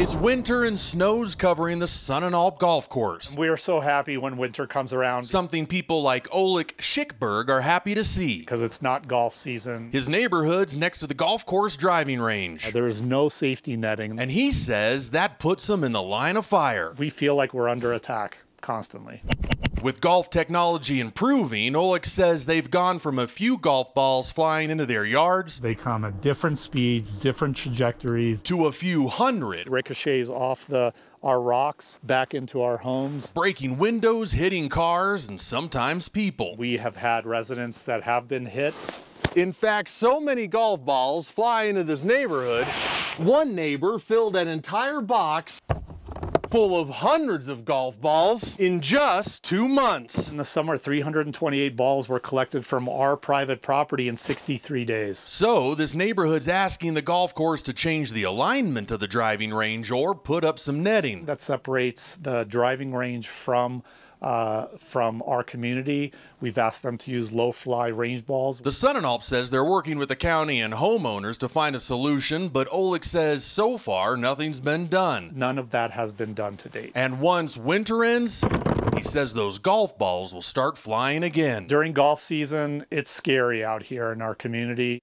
It's winter and snow's covering the Sonnenalp golf course. We are so happy when winter comes around Something people like Oleg Schickberg are happy to see. because it's not golf season. His neighborhood's next to the golf course driving range. Uh, there is no safety netting. And he says that puts him in the line of fire. we feel like we're under attack constantly. With golf technology improving, Oleg says they've gone from a few golf balls flying into their yards They come at different speeds, different trajectories. to a few hundred, Ricochets off the our rocks back into our homes. breaking windows, hitting cars, and sometimes people. We have had residents that have been hit. In fact, so many golf balls fly into this neighborhood, one neighbor filled an entire box full of hundreds of golf balls in just two months. In the summer, 328 balls were collected from our private property in 63 days. So, this neighborhood's asking the golf course to change the alignment of the driving range or put up some netting. That separates the driving range from uh, from our community. We've asked them to use low fly range balls. The Sun and says they're working with the county and homeowners to find a solution, but Oleg says so far nothing's been done. None of that has been done to date. And once winter ends, he says those golf balls will start flying again. During golf season, it's scary out here in our community.